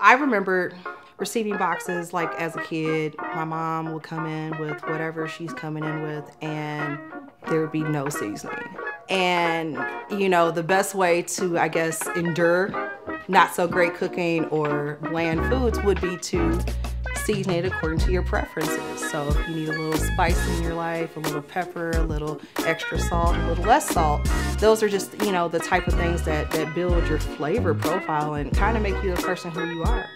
I remember receiving boxes like as a kid. My mom would come in with whatever she's coming in with, and there would be no seasoning. And, you know, the best way to, I guess, endure not so great cooking or bland foods would be to season it according to your preferences. So if you need a little spice in your life, a little pepper, a little extra salt, a little less salt, those are just, you know, the type of things that, that build your flavor profile and kind of make you the person who you are.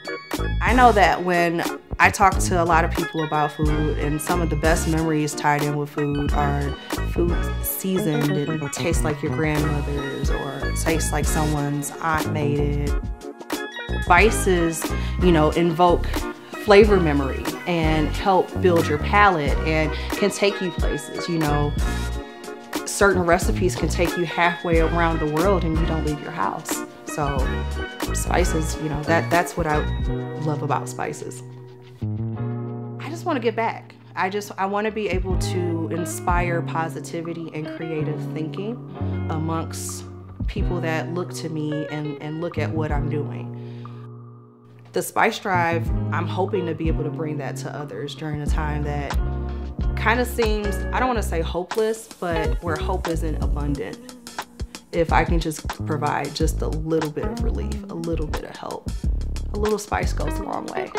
I know that when I talk to a lot of people about food and some of the best memories tied in with food are food seasoned and tastes like your grandmother's or tastes like someone's aunt made it. Spices, you know, invoke flavor memory and help build your palate and can take you places. You know, certain recipes can take you halfway around the world and you don't leave your house. So spices, you know, that that's what I love about spices. I just want to get back. I just I want to be able to inspire positivity and creative thinking amongst people that look to me and, and look at what I'm doing. The Spice Drive, I'm hoping to be able to bring that to others during a time that kind of seems, I don't want to say hopeless, but where hope isn't abundant. If I can just provide just a little bit of relief, a little bit of help, a little spice goes a long way.